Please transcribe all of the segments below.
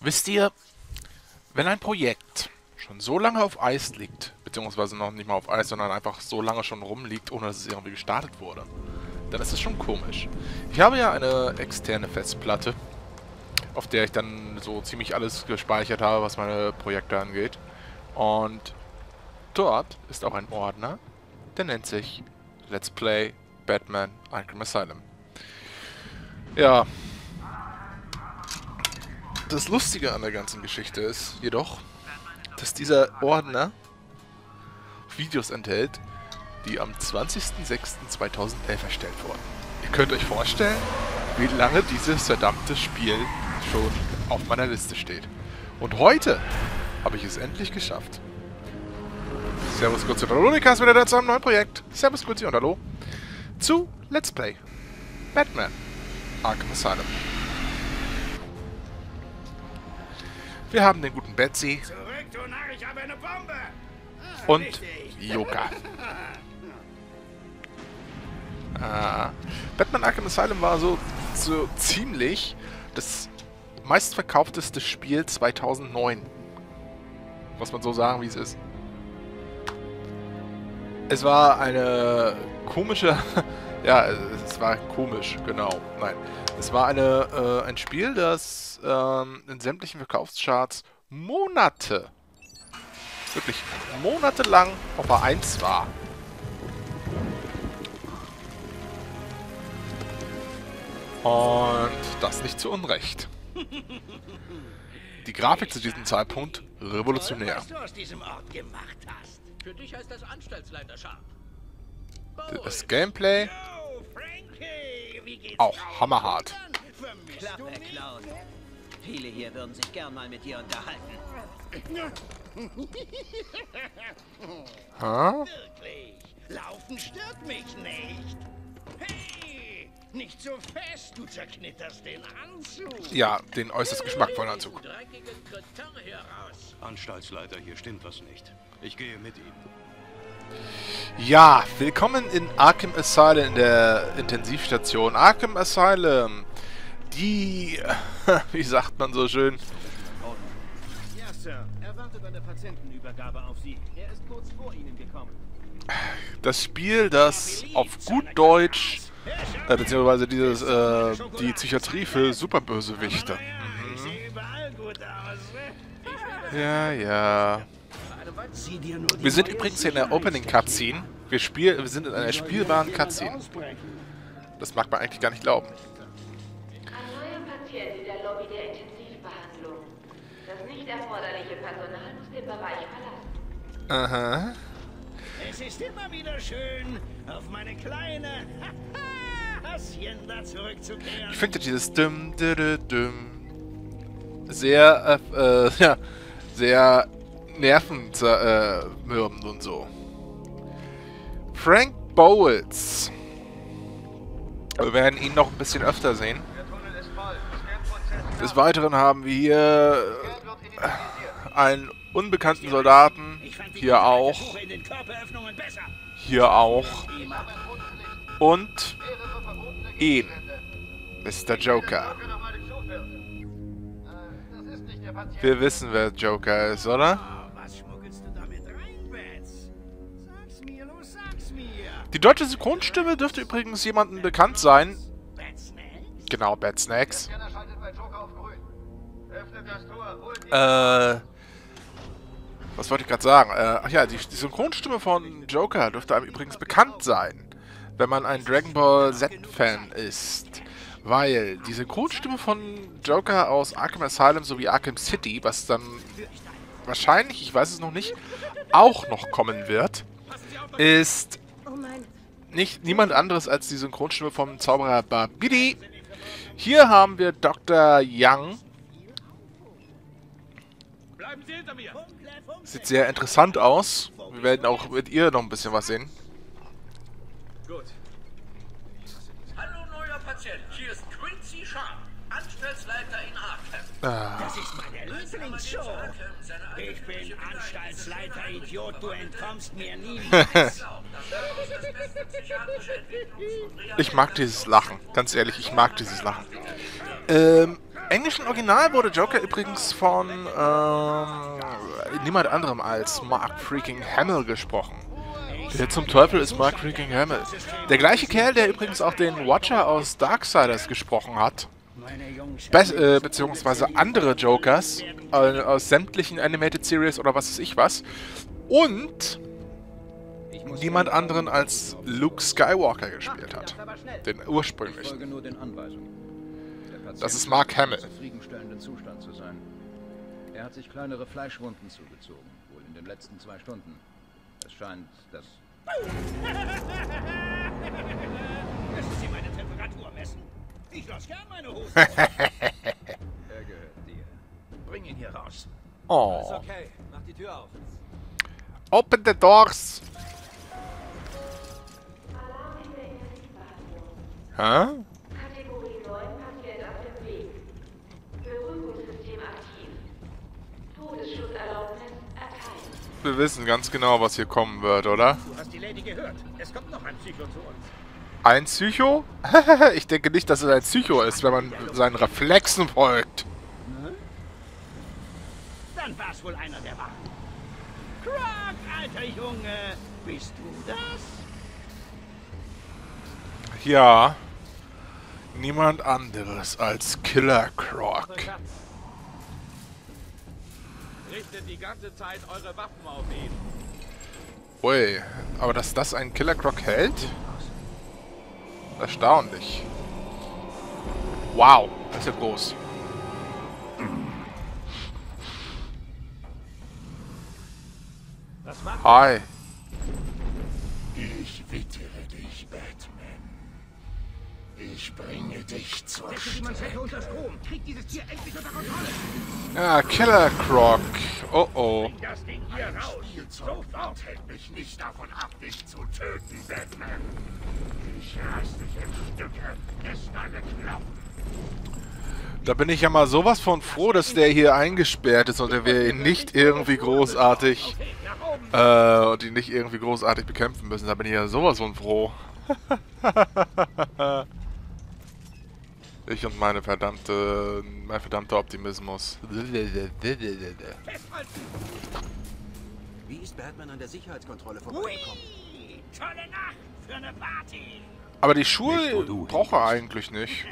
Wisst ihr, wenn ein Projekt schon so lange auf Eis liegt, beziehungsweise noch nicht mal auf Eis, sondern einfach so lange schon rumliegt, ohne dass es irgendwie gestartet wurde, dann ist es schon komisch. Ich habe ja eine externe Festplatte, auf der ich dann so ziemlich alles gespeichert habe, was meine Projekte angeht. Und dort ist auch ein Ordner, der nennt sich Let's Play Batman Arkham Asylum. Ja. Das Lustige an der ganzen Geschichte ist jedoch, dass dieser Ordner Videos enthält, die am 20.06.2011 erstellt wurden. Ihr könnt euch vorstellen, wie lange dieses verdammte Spiel schon auf meiner Liste steht. Und heute habe ich es endlich geschafft. Servus, Grüezi und Hallo, Nikas wieder da zu einem neuen Projekt. Servus, Grüezi und Hallo zu Let's Play Batman Arkham Asylum. Wir haben den guten Betsy und richtig. Yoga. Ah, Batman Arkham Asylum war so, so ziemlich das meistverkaufteste Spiel 2009. Muss man so sagen, wie es ist. Es war eine komische... ja, es war komisch, genau. Nein. Es war eine, äh, ein Spiel, das ähm, in sämtlichen Verkaufscharts Monate, wirklich monatelang auf A1 war. Und das nicht zu Unrecht. Die Grafik zu diesem Zeitpunkt revolutionär. Was du aus diesem Ort gemacht hast. Für dich heißt das Anstaltsleiter Sharp. Das Gameplay Yo, Frankie, wie geht's auch hammerhart. Klappe? Clown. Viele hier würden sich gern mal mit dir unterhalten. Ha? Wirklich. Laufen stört mich nicht. Hey, nicht so fest, du zerknitterst den Anzug. Ja, den äußerst geschmackvollen Anzug. Anstaltsleiter, hier stimmt was nicht. Ich gehe mit Ihnen. Ja, willkommen in Arkham Asylum in der Intensivstation. Arkham Asylum, die, wie sagt man so schön, Ja, Sir. Er wartet an der Patientenübergabe auf Sie. Er ist kurz vor Ihnen gekommen. das Spiel, das auf gut Deutsch, äh, beziehungsweise dieses, äh, die Psychiatrie für Superbösewichte. Aus. Ja, ja. Wir sind übrigens hier in der Opening Cutscene. Wir, spiel, wir sind in einer spielbaren Cutscene. Das mag man eigentlich gar nicht glauben. Ein neuer Patient in der Lobby der Intensivbehandlung. Das nicht erforderliche Personal muss den Bereich verlassen. Aha. Es ist immer wieder schön, auf meine kleine Hasschen da zurückzukehren. Ich finde dieses Düm, dü, dü, Düm sehr, äh, äh, ja, sehr nervenzermürbend und so. Frank Bowles. Wir werden ihn noch ein bisschen öfter sehen. Des Weiteren haben wir hier äh, einen unbekannten Soldaten. Hier auch. Hier auch. Und ihn. Mr. Joker. Wir wissen, wer Joker ist, oder? Die deutsche Synchronstimme dürfte übrigens jemandem bekannt sein. Genau, Bad Snacks. Äh. Was wollte ich gerade sagen? Äh, ach ja, die, die Synchronstimme von Joker dürfte einem übrigens bekannt sein, wenn man ein Dragon Ball Z-Fan ist. Weil die Synchronstimme von Joker aus Arkham Asylum sowie Arkham City, was dann wahrscheinlich, ich weiß es noch nicht, auch noch kommen wird, ist nicht niemand anderes als die Synchronstimme vom Zauberer Babidi. Hier haben wir Dr. Young. Bleiben Sie hinter mir. Sieht sehr interessant aus. Wir werden auch mit ihr noch ein bisschen was sehen. Gut. Hallo, neuer Patient. Hier ist Quincy Sharp, Anstaltsleiter in Arkham. Das ist meine Lieblingsshow. Ich bin Anstaltsleiter, Idiot, du entkommst mir niemals. Ich mag dieses Lachen. Ganz ehrlich, ich mag dieses Lachen. Im englischen Original wurde Joker übrigens von ähm, niemand anderem als Mark freaking Hamill gesprochen. Wer zum Teufel ist Mark freaking Hamill? Der gleiche Kerl, der übrigens auch den Watcher aus Darksiders gesprochen hat. Be äh, beziehungsweise andere Jokers äh, aus sämtlichen Animated Series oder was weiß ich was. Und niemand anderen als Luke Skywalker gespielt hat. Den ursprünglichen. Das ist Mark Hamill. Er hat sich kleinere Fleischwunden zugezogen, wohl in den letzten zwei Stunden. Es scheint, dass Müssen Sie meine Temperatur messen? Ich lasse gern meine Hose. er gehört dir. Bring ihn hier raus. Oh. Okay, mach die Tür auf. Open the doors! Hä? Kategorie 9 Patient auf dem Weg. Beruhigungssystem aktiv. Erteilt. Wir wissen ganz genau, was hier kommen wird, oder? Du hast die Lady gehört. Es kommt noch ein Psycho zu uns. Ein Psycho? ich denke nicht, dass es ein Psycho ist, wenn man seinen Reflexen folgt. Dann war's wohl einer der Wachen. Croc, alter Junge. Bist du das? Ja. Niemand anderes als Killer Croc. Richtet die ganze Zeit eure Waffen auf ihn. Ui, aber dass das ein Killer Croc hält? Erstaunlich. Wow, das ist ja groß. Hi. Ich wittere dich, Batman. Ich bringe dich zur. Ja, Killer Croc. Oh oh. Das Ding hier raus. Sofort. hält mich nicht davon ab, dich zu töten, Batman. Ich reiß dich in Stücke, ess deine Knochen. Da bin ich ja mal sowas von froh, dass der hier eingesperrt ist und wir ihn nicht irgendwie großartig äh, und ihn nicht irgendwie großartig bekämpfen müssen. Da bin ich ja sowas von froh. ich und meine verdammte, mein verdammter Optimismus. Wie ist Batman an der Sicherheitskontrolle vorbeigekommen? Hui. Tolle Nacht für eine Party. Aber die Schuhe braucht er eigentlich nicht.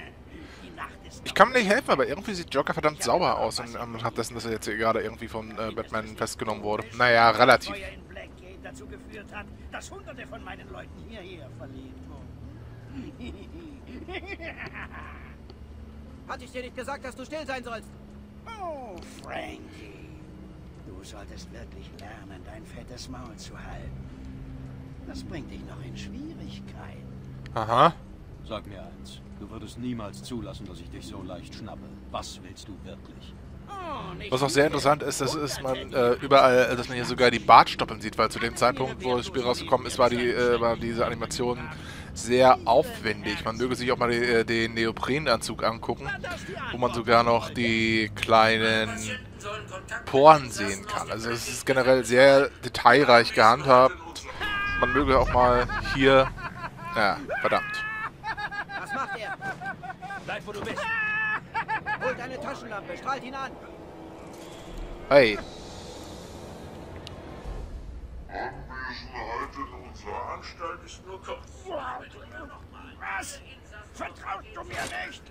Ich kann mir nicht helfen, aber irgendwie sieht Joker verdammt sauber aus und anhand dessen, dass er jetzt hier gerade irgendwie von äh, Batman festgenommen wurde. Naja, relativ. Dazu geführt hat, dass hunderte von meinen Leuten hierher verlegt wurden. Hatte ich dir nicht gesagt, dass du still sein sollst? Oh, Frankie. Du solltest wirklich lernen, dein fettes Maul zu halten. Das bringt dich noch in Schwierigkeiten. Aha. Sag mir eins. Du würdest niemals zulassen, dass ich dich so leicht schnappe. Was willst du wirklich? Oh, Was auch sehr interessant ist, das ist man äh, überall, äh, dass man hier sogar die Bartstoppeln sieht, weil zu dem Zeitpunkt, wo das Spiel rausgekommen ist, war die äh, war diese Animation sehr aufwendig. Man möge sich auch mal äh, den Neoprenanzug angucken, wo man sogar noch die kleinen Poren sehen kann. Also es ist generell sehr detailreich gehandhabt. Man möge auch mal hier... Ja, verdammt. Was macht er? Bleib, wo du bist. Holt eine Taschenlampe, strahlt ihn an. Hey, Anwesenheit in unserer Anstalt ist Nur kurz. Was? Vertraust du mir nicht?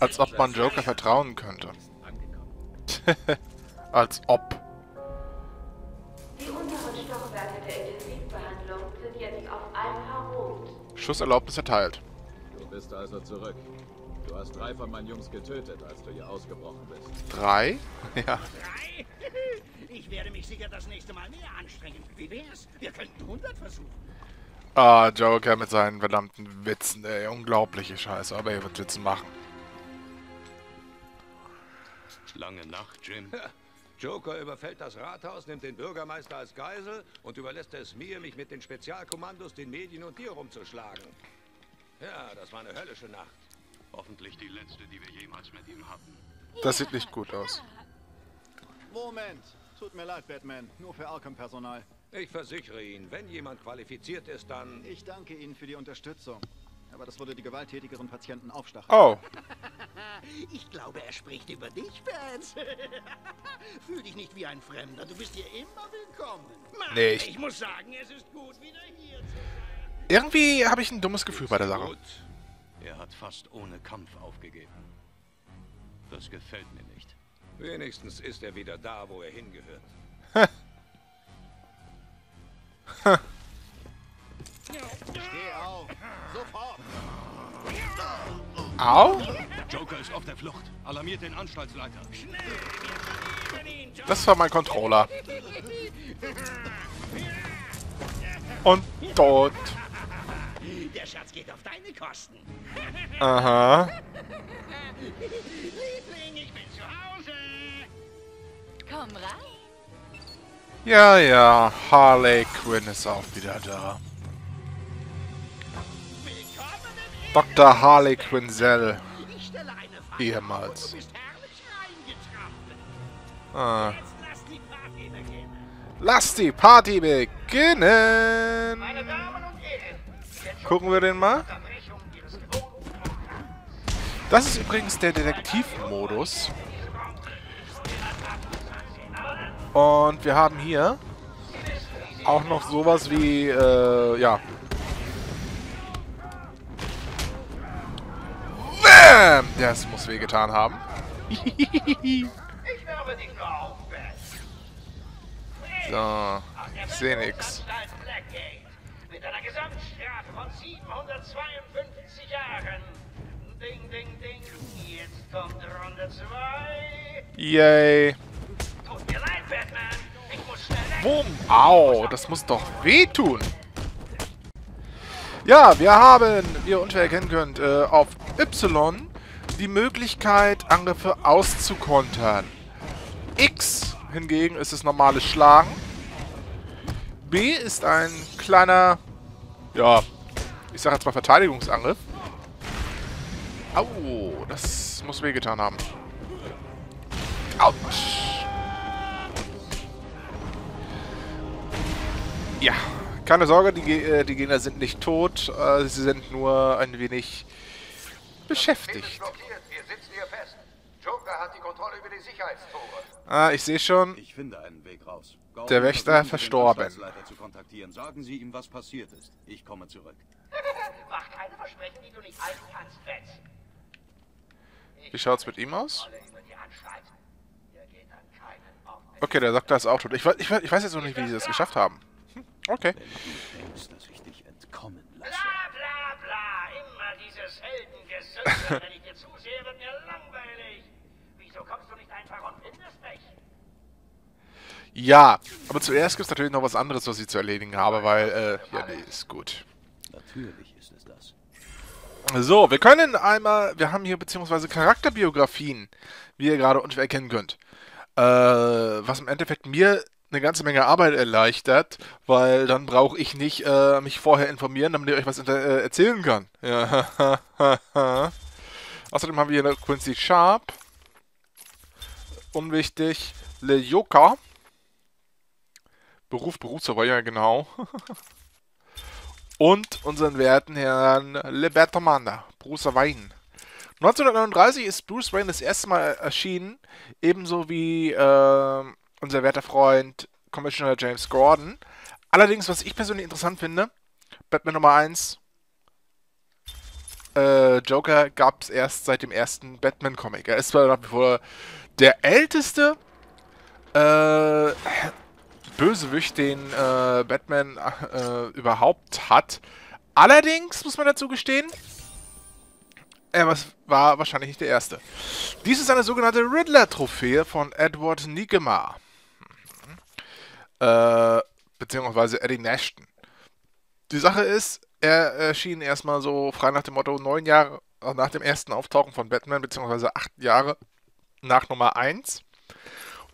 Als ob man Joker vertrauen könnte. als ob. Die unteren Stockwerke der Intensivbehandlung sind jetzt auf Alpha Rot. Schusserlaubnis erteilt. Du bist also zurück. Du hast drei von meinen Jungs getötet, als du hier ausgebrochen bist. Drei? Ja. Drei? Ich werde mich sicher das nächste Mal mehr anstrengen. Wie wär's? Wir könnten 100 versuchen. Ah, Joker mit seinen verdammten Witzen, ey. Unglaubliche Scheiße, aber er wird Witze machen. Lange Nacht, Jim. Joker überfällt das Rathaus, nimmt den Bürgermeister als Geisel und überlässt es mir, mich mit den Spezialkommandos, den Medien und dir rumzuschlagen. Ja, das war eine höllische Nacht. Hoffentlich die letzte, die wir jemals mit ihm hatten. Das sieht nicht gut aus. Moment. Tut mir leid, Batman. Nur für Arkham-Personal. Ich versichere Ihnen, wenn jemand qualifiziert ist, dann... Ich danke Ihnen für die Unterstützung. Aber das würde die gewalttätigeren Patienten aufstacheln. Oh. Ich glaube, er spricht über dich, Vance. Fühl dich nicht wie ein Fremder. Du bist hier immer willkommen. Mann, Nee, ich- ich muss sagen, es ist gut, wieder hier zu sein. Irgendwie habe ich ein dummes Gefühl bei der Sache. Gut. Er hat fast ohne Kampf aufgegeben. Das gefällt mir nicht. Wenigstens ist er wieder da, wo er hingehört. Steh auf! Sofort! Au? Joker ist auf der Flucht. Alarmiert den Anstaltsleiter. Das war mein Controller. Und tot. Der Schatz geht auf deine Kosten. Aha. Liebling, ich bin zu Hause. Komm rein. Ja, ja. Harley Quinn ist auch wieder da. Dr. Harley Quinzel. Ehemals. Ah. Jetzt lass die Party beginnen. Lass die Party beginnen. Meine Damen und Herren, Gucken wir den mal. Das ist übrigens der Detektivmodus. Und wir haben hier auch noch sowas wie, äh, ja. Bam! Das muss wehgetan haben. So, ich sehe nix. Mit einer von 752 Jahren. Ding, ding, ding. Jetzt kommt Runde 2. Yay. Tut mir leid, Batman. Ich muss schnell weg. Bumm. Au, das muss doch wehtun. Ja, wir haben, wie ihr unschwer erkennen könnt, äh, auf Y die Möglichkeit, Angriffe auszukontern. X hingegen ist das normale Schlagen. B ist ein kleiner, ja, ich sag jetzt mal Verteidigungsangriff. Au, das muss wehgetan haben. Autsch. Ja, keine Sorge, die, äh, die Gegner sind nicht tot, äh, sie sind nur ein wenig beschäftigt. Ah, ich sehe schon, Ich finde einen Weg raus. Der Wächter verstorben. Anstaltsleiter zu kontaktieren. Sagen Sie ihm, was passiert ist. Ich komme zurück. Mach keine Versprechen, die du nicht halten kannst, Betz. wie schaut's mit ihm aus? Okay, der sagt, er ist auch tot. Ich, we- ich, ich weiß jetzt noch nicht, wie sie das geschafft haben. Hm, okay. Denkst, dass ich dich entkommen lasse. Bla bla bla, immer dieses Heldengesünder. Wenn ich dir zusehe, wird mir langweilig. Wieso kommst du nicht einfach und findest mich? Ja, aber zuerst gibt's natürlich noch was anderes, was ich zu erledigen habe, weil, äh, ja, nee, ist gut. Natürlich ist es das. So, wir können einmal, wir haben hier beziehungsweise Charakterbiografien, wie ihr gerade unschwer erkennen könnt. Äh, was im Endeffekt mir eine ganze Menge Arbeit erleichtert, weil dann brauche ich nicht äh, mich vorher informieren, damit ich euch was äh, erzählen kann. Ja. Außerdem haben wir hier Quincy Sharp. Unwichtig. Le Joka. Beruf, Berufsverweiger, genau. Und unseren werten Herrn Libertamanda, Bruce Wayne. 1939 ist Bruce Wayne das erste Mal erschienen, ebenso wie äh, unser werter Freund Commissioner James Gordon. Allerdings, was ich persönlich interessant finde, Batman Nummer 1, äh, Joker gab es erst seit dem ersten Batman-Comic. Er ist zwar nach wie vor der älteste äh, Bösewicht, den äh, Batman äh, überhaupt hat. Allerdings muss man dazu gestehen, er war wahrscheinlich nicht der erste. Dies ist eine sogenannte Riddler-Trophäe von Edward Nigema. Mhm. Äh, beziehungsweise Eddie Nashton. Die Sache ist, er erschien erstmal so frei nach dem Motto neun Jahre nach dem ersten Auftauchen von Batman, beziehungsweise acht Jahre nach Nummer 1.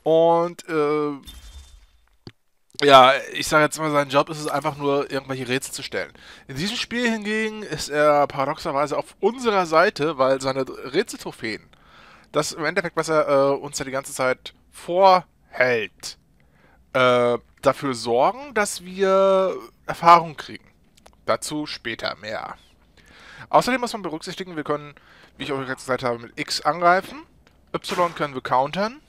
Und äh, ja, ich sage jetzt mal, sein Job ist es einfach nur, irgendwelche Rätsel zu stellen. In diesem Spiel hingegen ist er paradoxerweise auf unserer Seite, weil seine Rätseltrophäen, das im Endeffekt, was er äh, uns ja die ganze Zeit vorhält, äh, dafür sorgen, dass wir Erfahrung kriegen. Dazu später mehr. Außerdem muss man berücksichtigen, wir können, wie ich euch jetzt gesagt habe, mit X angreifen. Y können wir countern.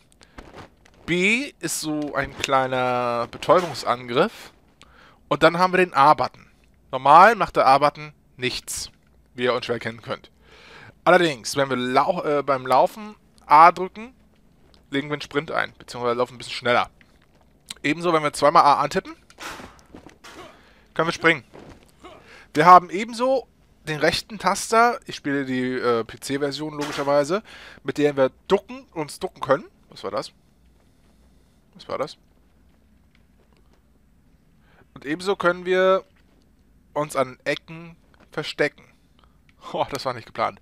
B ist so ein kleiner Betäubungsangriff. Und dann haben wir den A-Button. Normal macht der A-Button nichts, wie ihr unschwer erkennen könnt. Allerdings, wenn wir lau äh, beim Laufen A drücken, legen wir einen Sprint ein, beziehungsweise laufen ein bisschen schneller. Ebenso, wenn wir zweimal A antippen, können wir springen. Wir haben ebenso den rechten Taster, ich spiele die äh, PC-Version logischerweise, mit der wir ducken, uns ducken können. Was war das? Was war das? Und ebenso können wir uns an Ecken verstecken. Oh, das war nicht geplant.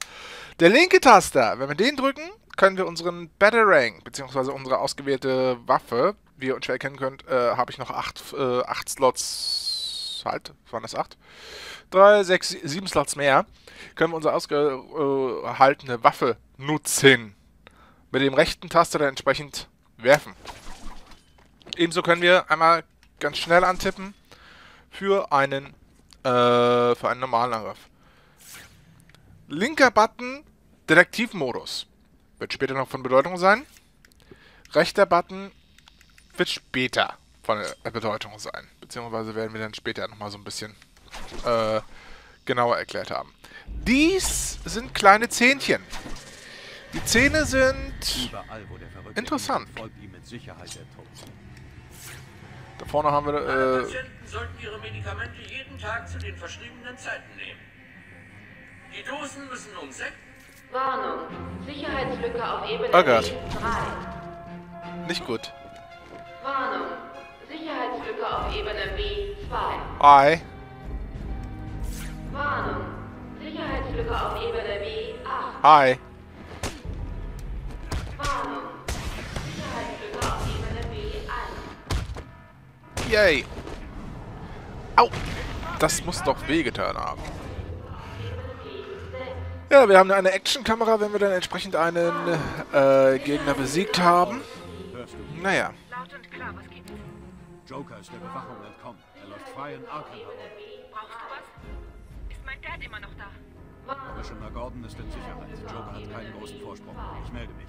Der linke Taster, wenn wir den drücken, können wir unseren Batarang, beziehungsweise unsere ausgewählte Waffe, wie ihr unschwer erkennen könnt, äh, habe ich noch acht, äh, acht Slots, halt, waren das acht? Drei, sechs, sieben Slots mehr, können wir unsere ausgehaltene Waffe nutzen. Mit dem rechten Taster dann entsprechend werfen. Ebenso können wir einmal ganz schnell antippen für einen, äh, für einen normalen Angriff. Linker Button, Detektivmodus. Wird später noch von Bedeutung sein. Rechter Button wird später von Bedeutung sein. Beziehungsweise werden wir dann später nochmal so ein bisschen äh, genauer erklärt haben. Dies sind kleine Zähnchen. Die Zähne sind Überall, interessant. Da vorne haben wir Alle äh, Patienten sollten ihre Medikamente jeden Tag zu den verschriebenen Zeiten nehmen. Die Dosen müssen um 6 Warnung. Sicherheitslücke auf Ebene Oh Gott. B3. nicht gut. Warnung. Sicherheitslücke auf Ebene B2. Hi. Warnung. Sicherheitslücke auf Ebene B8. Hi. Yay. Au. Das muss doch wehgetan haben. Ja, wir haben eine Actionkamera, wenn wir dann entsprechend einen äh, Gegner besiegt haben. Naja. Joker ist der Bewachung entkommen. Er läuft frei in Arkham herum. Brauchst du was? Ist mein Dad immer noch da? Commissioner Gordon ist in Sicherheit. Joker hat keinen großen Vorsprung. Ich melde mich.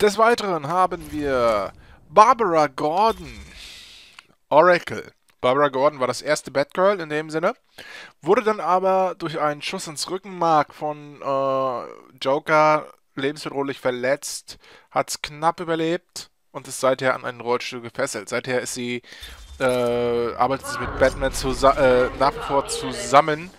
Des Weiteren haben wir Barbara Gordon. Oracle. Barbara Gordon war das erste Batgirl in dem Sinne. Wurde dann aber durch einen Schuss ins Rückenmark von äh, Joker lebensbedrohlich verletzt, hat es knapp überlebt und ist seither an einen Rollstuhl gefesselt. Seither ist sie, äh, arbeitet sie mit Batman äh, nach wie vor zusammen.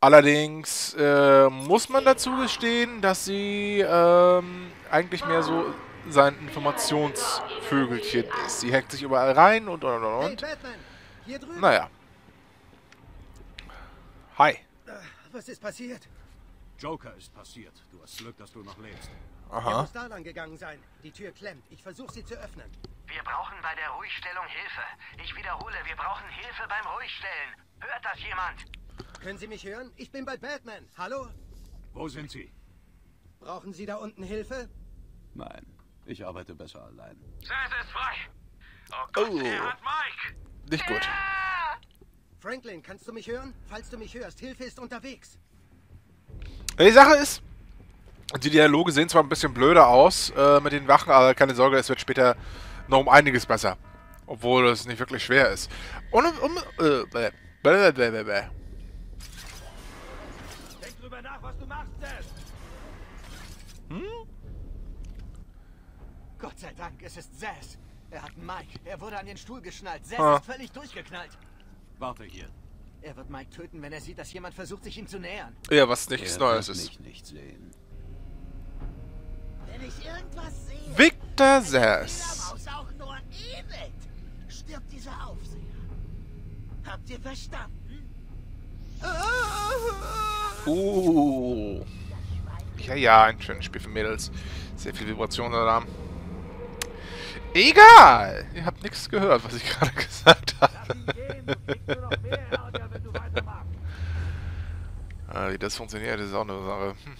Allerdings äh, muss man dazu gestehen, dass sie ähm, eigentlich mehr so sein Informationsvögelchen ist. Sie hackt sich überall rein und und und und. Naja. Hi. Äh, Was ist passiert? Joker ist passiert. Du hast Glück, dass du noch lebst. Er Aha. muss da lang gegangen sein. Die Tür klemmt. Ich versuche sie zu öffnen. Wir brauchen bei der Ruhigstellung Hilfe. Ich wiederhole, wir brauchen Hilfe beim Ruhigstellen. Hört das jemand? Können Sie mich hören? Ich bin bei Batman. Hallo? Wo sind sie? Brauchen Sie da unten Hilfe? Nein, ich arbeite besser allein. Sass ist frei. Oh Gott, Oh. er hat Mike. Nicht gut. Franklin, kannst du mich hören? Falls du mich hörst, Hilfe ist unterwegs. Die Sache ist, die Dialoge sehen zwar ein bisschen blöder aus äh, mit den Wachen, aber keine Sorge, es wird später noch um einiges besser. Obwohl es nicht wirklich schwer ist. Und um... um äh, bäh, Gott sei Dank, es ist Zaz. Er hat Mike. Er wurde an den Stuhl geschnallt. Zaz Ah. ist völlig durchgeknallt. Warte hier. Er wird Mike töten, wenn er sieht, dass jemand versucht, sich ihm zu nähern. Ja, was nichts er Neues ist. mich nicht sehen. Wenn ich irgendwas sehe, Victor Sass. Auch nur ähnelt, stirbt dieser Aufseher. Habt ihr verstanden? Uh. Ja, ja, ein schönes Spiel für Mädels. Sehr viel Vibration da. Egal! Ihr habt nichts gehört, was ich gerade gesagt habe. Ah, wie das funktioniert, ist auch eine Sache. Hm.